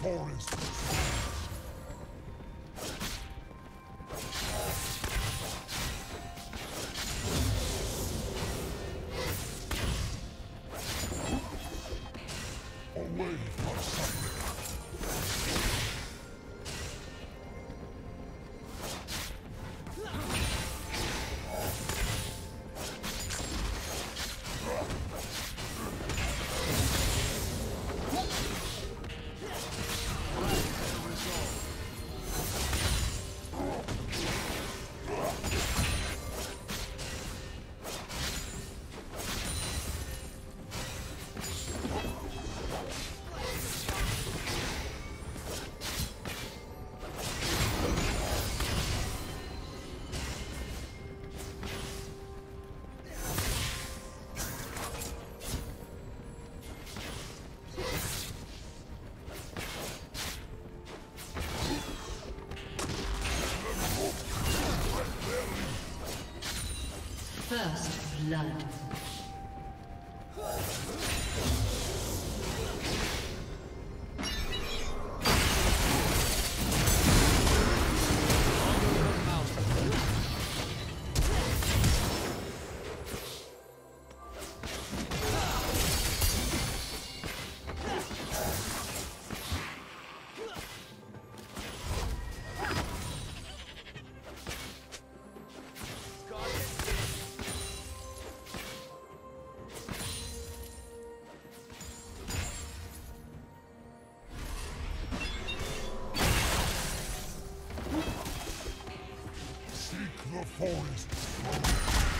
Forest. Away from suffering. First blood. the forest.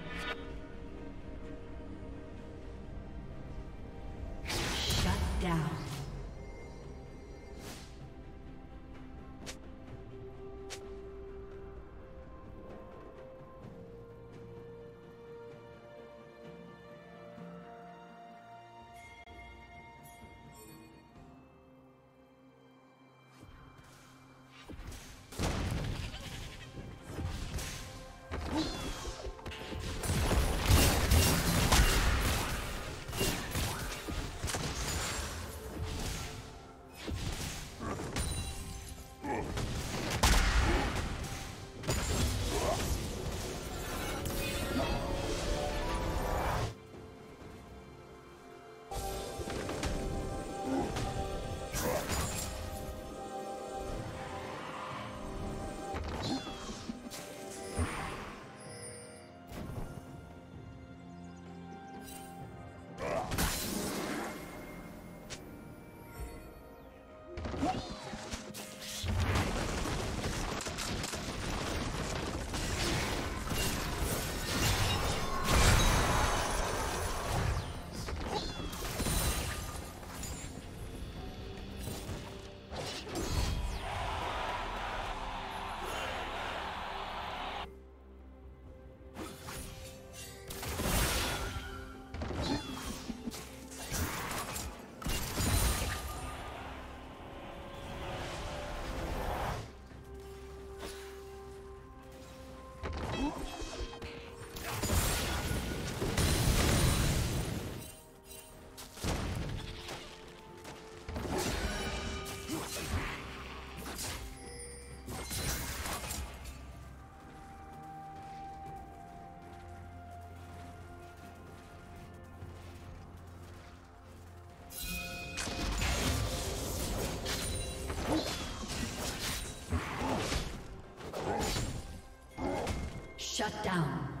Shut down.